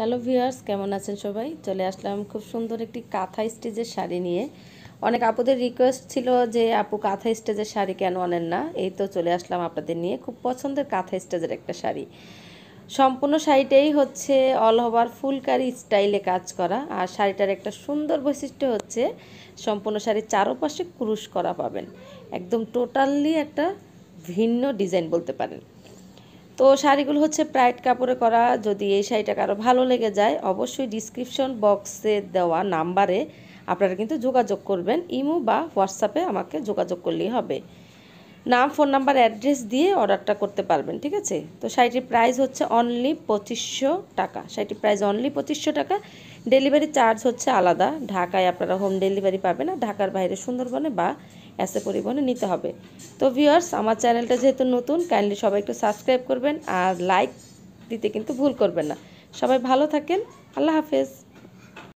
Hello viewers, কেমন আছেন সবাই? চলে আসলাম খুব সুন্দর একটি কাঁথা স্টেজের শাড়ি নিয়ে। অনেক আপুদের রিকোয়েস্ট ছিল যে, আপু, কাঁথা স্টেজের শাড়ি কেন আনেন না? এই তো চলে আসলাম আপনাদের নিয়ে। খুব পছন্দের কাঁথা স্টেজের একটা শাড়ি। সম্পূর্ণ শাড়িটাই হচ্ছে অল ওভার ফুলকারি স্টাইলে কাজ করা। আর শাড়িটার একটা সুন্দর বৈশিষ্ট্য হচ্ছে, সম্পূর্ণ শাড়ির চারোপাশে ক্রুশ করা পাবেন। একদম টোটালি একটা ভিন্ন ডিজাইন বলতে পারেন। তো শাড়িগুলো হচ্ছে প্রাইড কাপড়ে করা, যদি এই শাড়িটা কারও ভালো লেগে যায়, অবশ্যই ডিসক্রিপশন বক্সে দেওয়া নাম্বারে আপনারা কিন্তু যোগাযোগ করবেন। ইমো বা হোয়াটসঅ্যাপে আমাকে যোগাযোগ করলেই হবে। নাম, ফোন নাম্বার, অ্যাড্রেস দিয়ে অর্ডারটা করতে পারবেন, ঠিক আছে? তো শাড়িটির প্রাইস হচ্ছে অনলি পঁচিশশো টাকা। শাড়িটির প্রাইস অনলি পঁচিশশো টাকা। ডেলিভারি চার্জ হচ্ছে আলাদা। ঢাকায় আপনারা হোম ডেলিভারি পাবেন না ঢাকার বাইরে সুন্দরবনে বা এসে পরিবহনে নিতে হবে। তো ভিউয়ার্স আমার চ্যানেলটা যেহেতু নতুন কাইন্ডলি সবাই একটু সাবস্ক্রাইব করবেন আর লাইক দিতে কিন্তু ভুল করবেন না। সবাই ভালো থাকেন। আল্লাহ হাফেজ।